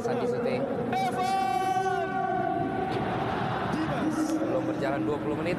Sandi Sute. Evan! Belum berjalan 20 menit.